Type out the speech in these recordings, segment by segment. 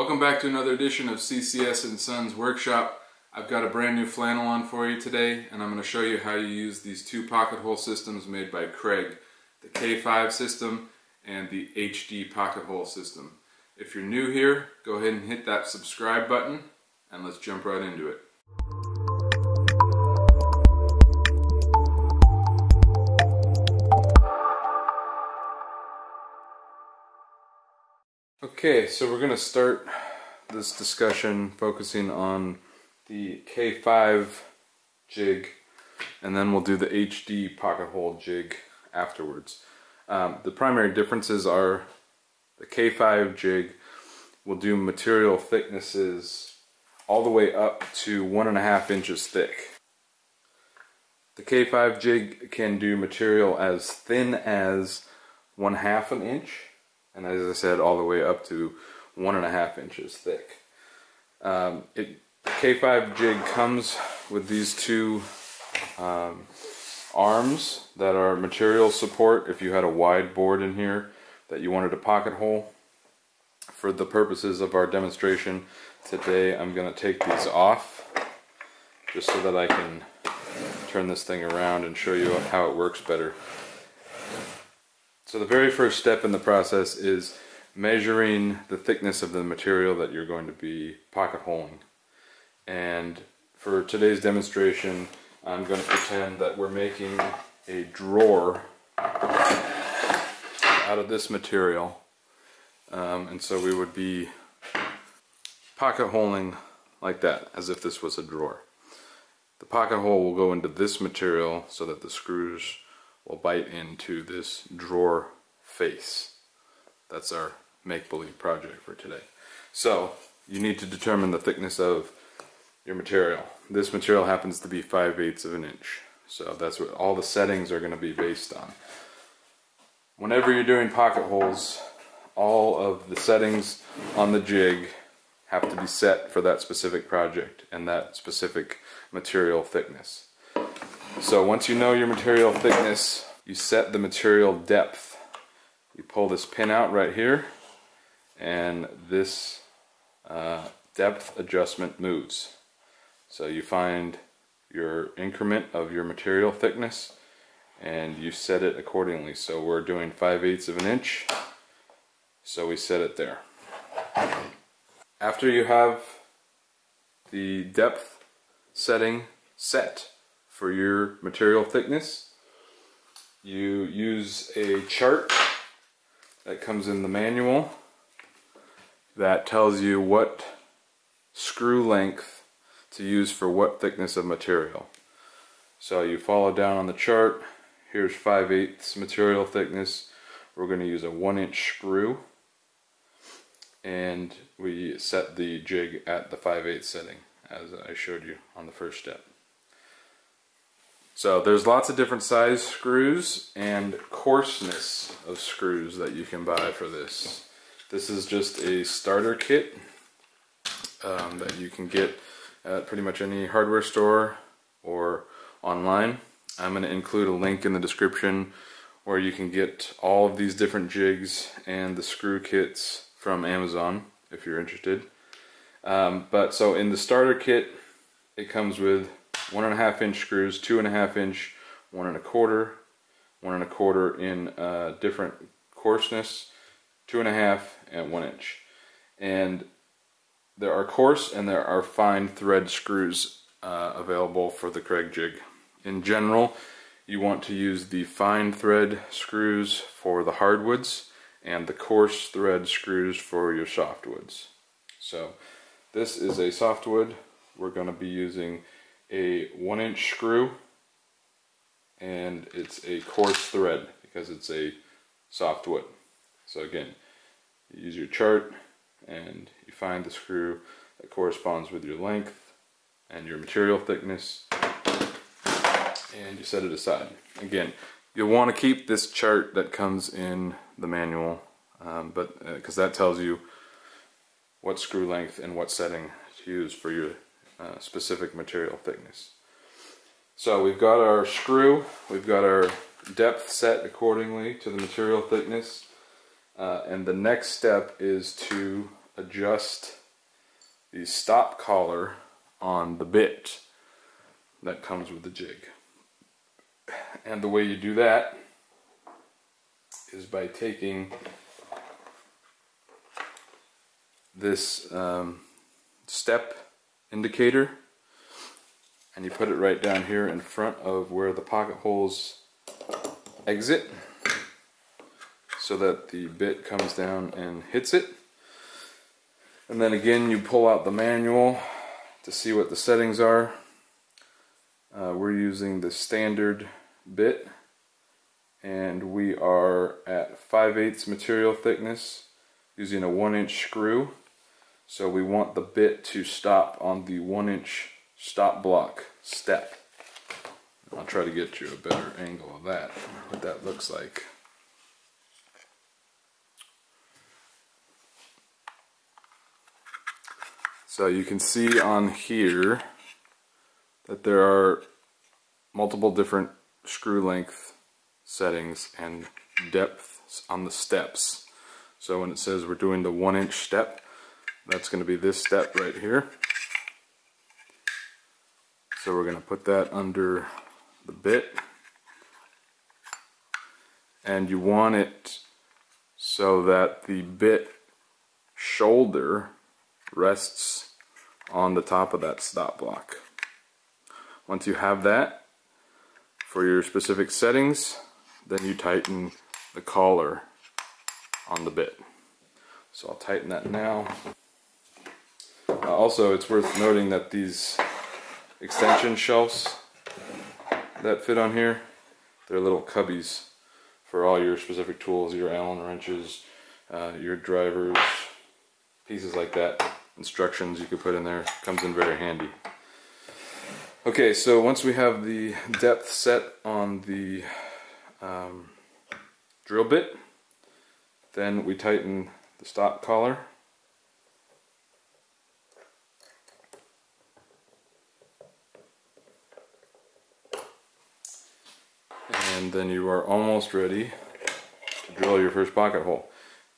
Welcome back to another edition of CCS and Sons Workshop. I've got a brand new flannel on for you today and I'm going to show you how you use these two pocket hole systems made by Kreg, the K5 system and the HD pocket hole system. If you're new here, go ahead and hit that subscribe button and let's jump right into it. Okay, so we're going to start this discussion focusing on the K5 jig and then we'll do the HD pocket hole jig afterwards. Um, the primary differences are the K5 jig will do material thicknesses all the way up to one and a half inches thick. The K5 jig can do material as thin as one half an inch and as I said all the way up to one and a half inches thick. Um, it, the K5 jig comes with these two um, arms that are material support if you had a wide board in here that you wanted a pocket hole. For the purposes of our demonstration today I'm going to take these off just so that I can turn this thing around and show you how it works better. So the very first step in the process is measuring the thickness of the material that you're going to be pocket holing. And for today's demonstration, I'm going to pretend that we're making a drawer out of this material. Um, and so we would be pocket holing like that, as if this was a drawer. The pocket hole will go into this material so that the screws will bite into this drawer face. That's our make-believe project for today. So you need to determine the thickness of your material. This material happens to be 5 eighths of an inch. So that's what all the settings are going to be based on. Whenever you're doing pocket holes, all of the settings on the jig have to be set for that specific project and that specific material thickness. So once you know your material thickness, you set the material depth. You pull this pin out right here, and this uh, depth adjustment moves. So you find your increment of your material thickness, and you set it accordingly. So we're doing 5 eighths of an inch, so we set it there. After you have the depth setting set, for your material thickness. You use a chart that comes in the manual that tells you what screw length to use for what thickness of material. So you follow down on the chart, here's 5 eighths material thickness. We're going to use a 1 inch screw and we set the jig at the 5 8 setting as I showed you on the first step. So there's lots of different size screws and coarseness of screws that you can buy for this. This is just a starter kit um, that you can get at pretty much any hardware store or online. I'm going to include a link in the description where you can get all of these different jigs and the screw kits from Amazon if you're interested. Um, but so in the starter kit, it comes with one and a half inch screws, two and a half inch, one and a quarter, one and a quarter in uh, different coarseness, two and a half, and one inch. And there are coarse and there are fine thread screws uh, available for the Kreg jig. In general, you want to use the fine thread screws for the hardwoods and the coarse thread screws for your softwoods. So this is a softwood. We're going to be using a one inch screw and it's a coarse thread because it's a soft wood. So again, you use your chart and you find the screw that corresponds with your length and your material thickness and you set it aside. Again, you'll want to keep this chart that comes in the manual um, but because uh, that tells you what screw length and what setting to use for your uh, specific material thickness. So we've got our screw, we've got our depth set accordingly to the material thickness, uh, and the next step is to adjust the stop collar on the bit that comes with the jig. And the way you do that is by taking this um, step indicator and you put it right down here in front of where the pocket holes exit so that the bit comes down and hits it. And then again you pull out the manual to see what the settings are. Uh, we're using the standard bit and we are at 5 eighths material thickness using a 1 inch screw. So we want the bit to stop on the 1 inch stop block step. I'll try to get you a better angle of that, what that looks like. So you can see on here that there are multiple different screw length settings and depths on the steps. So when it says we're doing the one inch step, that's going to be this step right here. So we're going to put that under the bit. And you want it so that the bit shoulder rests on the top of that stop block. Once you have that, for your specific settings, then you tighten the collar on the bit. So I'll tighten that now. Uh, also, it's worth noting that these extension shelves that fit on here, they're little cubbies for all your specific tools, your Allen wrenches, uh, your drivers, pieces like that. Instructions you could put in there, comes in very handy. Okay, so once we have the depth set on the um, drill bit, then we tighten the stop collar. And then you are almost ready to drill your first pocket hole.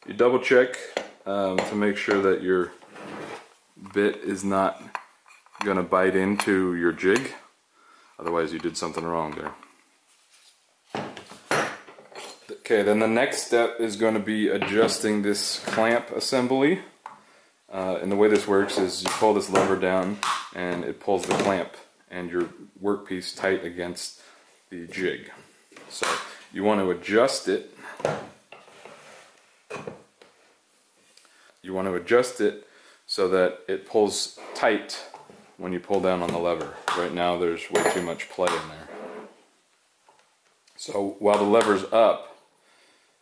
You double check um, to make sure that your bit is not going to bite into your jig. Otherwise you did something wrong there. Okay, then the next step is going to be adjusting this clamp assembly. Uh, and the way this works is you pull this lever down and it pulls the clamp and your workpiece tight against the jig. So you want to adjust it. You want to adjust it so that it pulls tight when you pull down on the lever. Right now there's way too much play in there. So while the lever's up,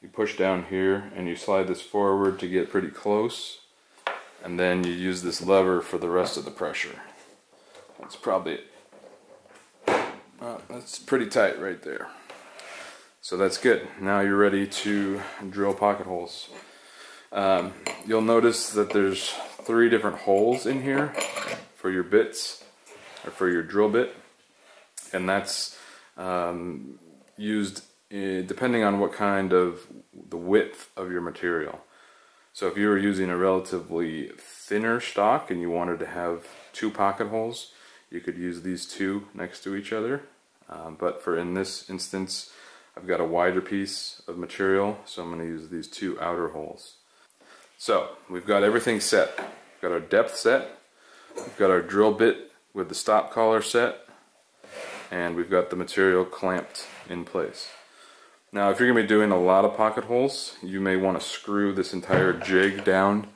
you push down here and you slide this forward to get pretty close and then you use this lever for the rest of the pressure. That's probably, uh, that's pretty tight right there. So that's good. Now you're ready to drill pocket holes. Um, you'll notice that there's three different holes in here for your bits or for your drill bit and that's um, used in, depending on what kind of the width of your material so if you were using a relatively thinner stock and you wanted to have two pocket holes you could use these two next to each other um, but for in this instance I've got a wider piece of material so I'm going to use these two outer holes so we've got everything set we've got our depth set We've got our drill bit with the stop collar set and we've got the material clamped in place. Now if you're going to be doing a lot of pocket holes, you may want to screw this entire jig down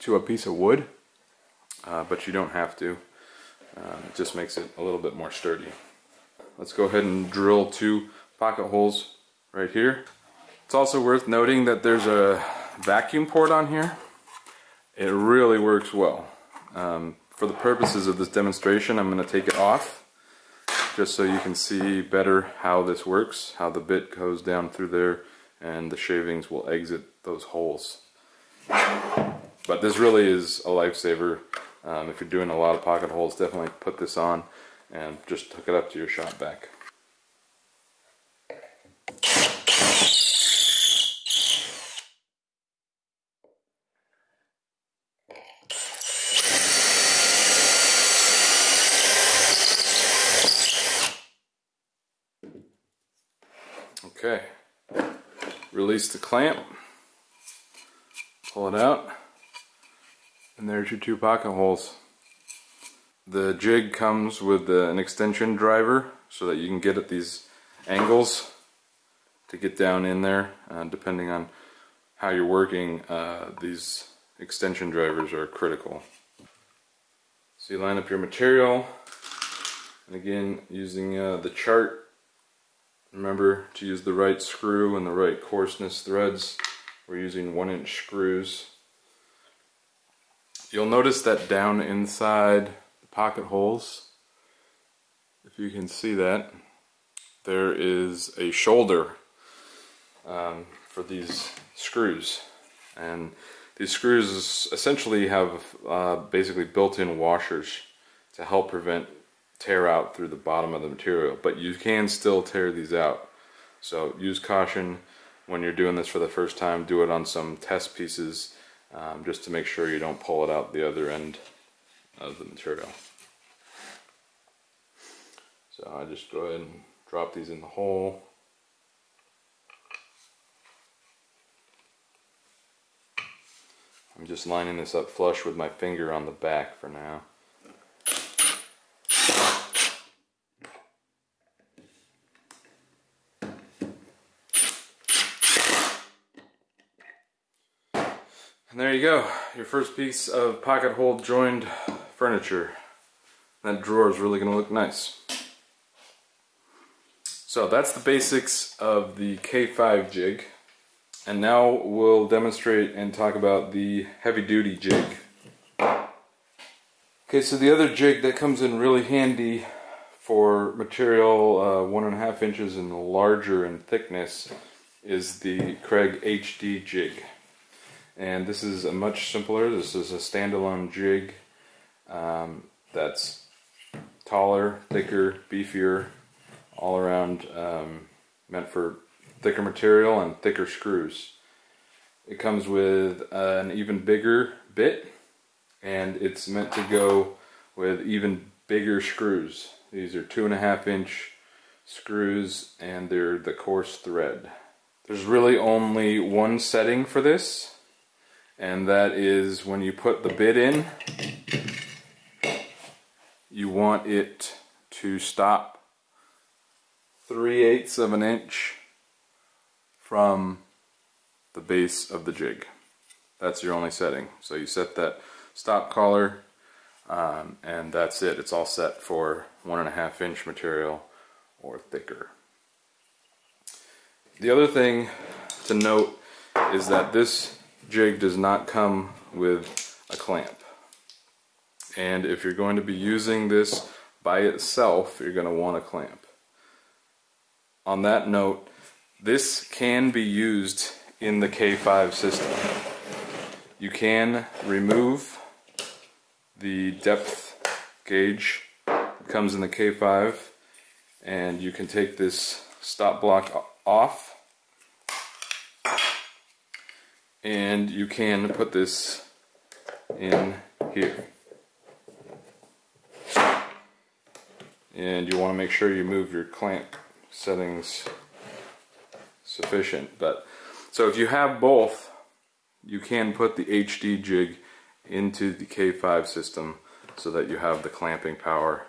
to a piece of wood, uh, but you don't have to. Uh, it just makes it a little bit more sturdy. Let's go ahead and drill two pocket holes right here. It's also worth noting that there's a vacuum port on here. It really works well. Um, for the purposes of this demonstration, I'm going to take it off just so you can see better how this works, how the bit goes down through there and the shavings will exit those holes. But this really is a lifesaver. Um, if you're doing a lot of pocket holes, definitely put this on and just hook it up to your shop vac. Okay, release the clamp, pull it out, and there's your two pocket holes. The jig comes with an extension driver so that you can get at these angles to get down in there. Uh, depending on how you're working, uh, these extension drivers are critical. So you line up your material, and again, using uh, the chart, remember to use the right screw and the right coarseness threads. We're using one inch screws. You'll notice that down inside the pocket holes, if you can see that, there is a shoulder um, for these screws. And these screws essentially have uh, basically built-in washers to help prevent tear out through the bottom of the material. But you can still tear these out. So use caution when you're doing this for the first time. Do it on some test pieces um, just to make sure you don't pull it out the other end of the material. So I just go ahead and drop these in the hole. I'm just lining this up flush with my finger on the back for now. And there you go, your first piece of pocket hole joined furniture. That drawer is really going to look nice. So that's the basics of the K5 jig. And now we'll demonstrate and talk about the heavy duty jig. Okay, so the other jig that comes in really handy for material uh, one and a half inches and larger in thickness is the Kreg HD jig. And this is a much simpler, this is a standalone jig um, that's taller, thicker, beefier, all around um, meant for thicker material and thicker screws. It comes with an even bigger bit and it's meant to go with even bigger screws. These are two and a half inch screws and they're the coarse thread. There's really only one setting for this and that is when you put the bit in you want it to stop 3 eighths of an inch from the base of the jig. That's your only setting. So you set that stop collar um, and that's it. It's all set for one and a half inch material or thicker. The other thing to note is that this jig does not come with a clamp. And if you're going to be using this by itself, you're going to want a clamp. On that note, this can be used in the K5 system. You can remove the depth gauge that comes in the K5 and you can take this stop block off and you can put this in here. And you want to make sure you move your clamp settings sufficient. But so if you have both, you can put the HD jig into the K5 system so that you have the clamping power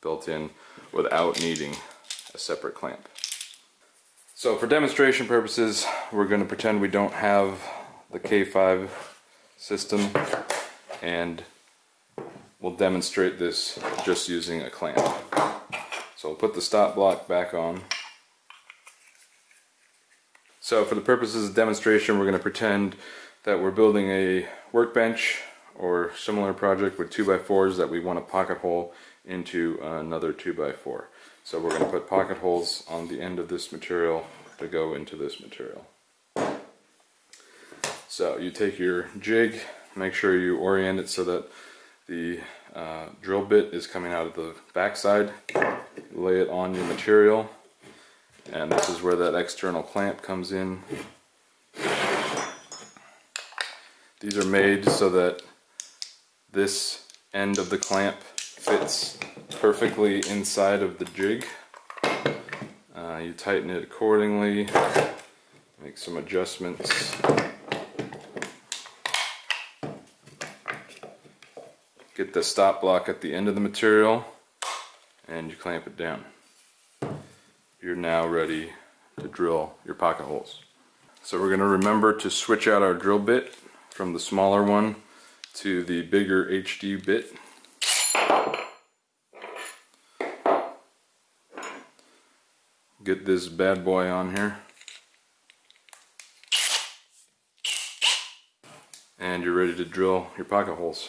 built in without needing a separate clamp. So for demonstration purposes, we're going to pretend we don't have the K5 system and we'll demonstrate this just using a clamp. So we'll put the stop block back on. So for the purposes of demonstration, we're going to pretend that we're building a workbench or similar project with 2x4s that we want a pocket hole into another 2x4. So we're going to put pocket holes on the end of this material to go into this material. So you take your jig, make sure you orient it so that the uh, drill bit is coming out of the backside, lay it on your material, and this is where that external clamp comes in. These are made so that this end of the clamp fits perfectly inside of the jig. Uh, you tighten it accordingly, make some adjustments. Get the stop block at the end of the material and you clamp it down. You're now ready to drill your pocket holes. So we're going to remember to switch out our drill bit from the smaller one to the bigger HD bit. Get this bad boy on here. And you're ready to drill your pocket holes.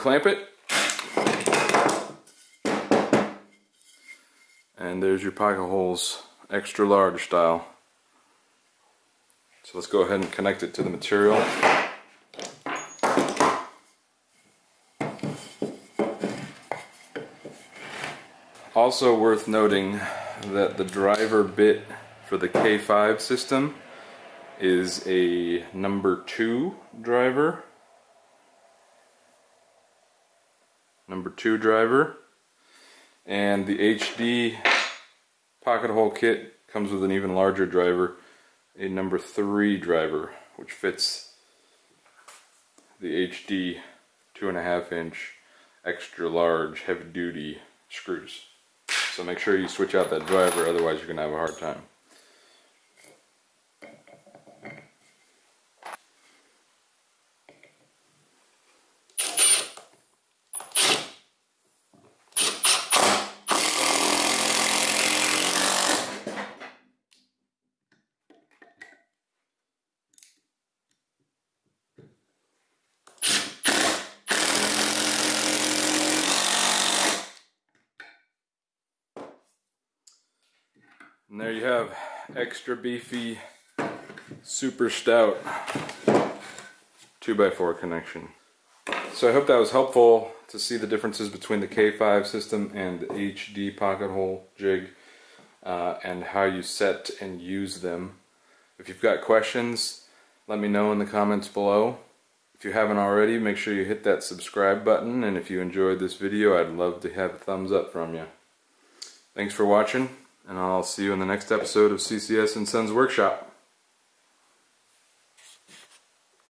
Unclamp it. And there's your pocket holes, extra large style. So let's go ahead and connect it to the material. Also worth noting that the driver bit for the K5 system is a number 2 driver number two driver. And the HD pocket hole kit comes with an even larger driver, a number three driver, which fits the HD two and a half inch extra large heavy duty screws. So make sure you switch out that driver, otherwise you're going to have a hard time. And there you have extra beefy, super stout 2x4 connection. So I hope that was helpful to see the differences between the K5 system and the HD pocket hole jig uh, and how you set and use them. If you've got questions, let me know in the comments below. If you haven't already, make sure you hit that subscribe button and if you enjoyed this video, I'd love to have a thumbs up from you. Thanks for watching and I'll see you in the next episode of CCS and Sons Workshop.